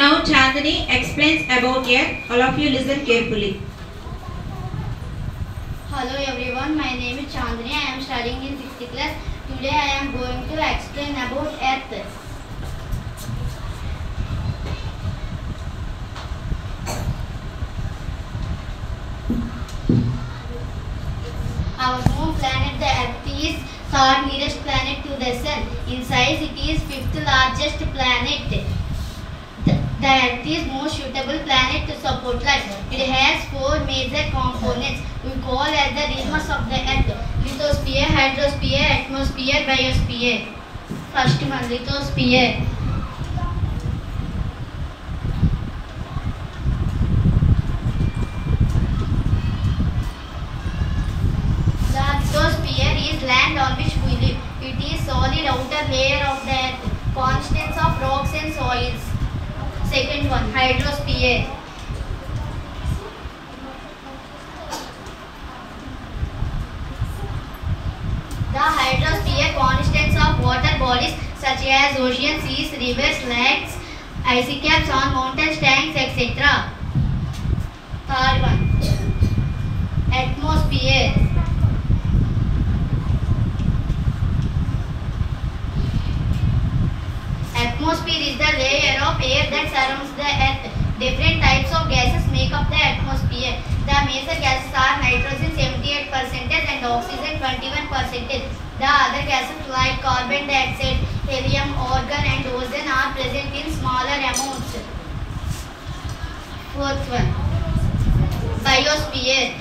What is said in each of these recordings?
Now Chandini explains about Earth. All of you listen carefully. Hello everyone, my name is Chandini. I am studying in 6th class. Today I am going to explain about Earth. Our home planet, the Earth, is third nearest planet to the Sun. In size, it is fifth largest planet. The Earth is most suitable planet to support life. It has four major components. We call as the rhythms of the Earth: lithosphere, hydrosphere, atmosphere, biosphere. First one, lithosphere. The lithosphere is land on which we live. It is solid outer layer of the Second one, hydrosphere. The hydrosphere consists of water bodies such as ocean seas, rivers, lakes, icy caps on mountains, tanks, etc. Third one, Atmosphere is the layer of air that surrounds the earth. Different types of gases make up the atmosphere. The major gases are nitrogen 78% and oxygen 21%. The other gases like carbon dioxide, helium, argon and ozone are present in smaller amounts. Fourth one, biosphere.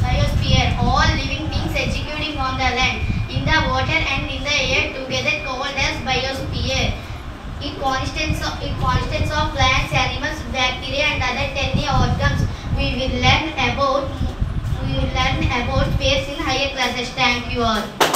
Biosphere, all living beings executing on the land, in the water and in the air together called as biosphere. It consists of, it consists of plants, animals, bacteria and other tiny organisms. We will learn about we will learn about space in higher classes. Thank you all.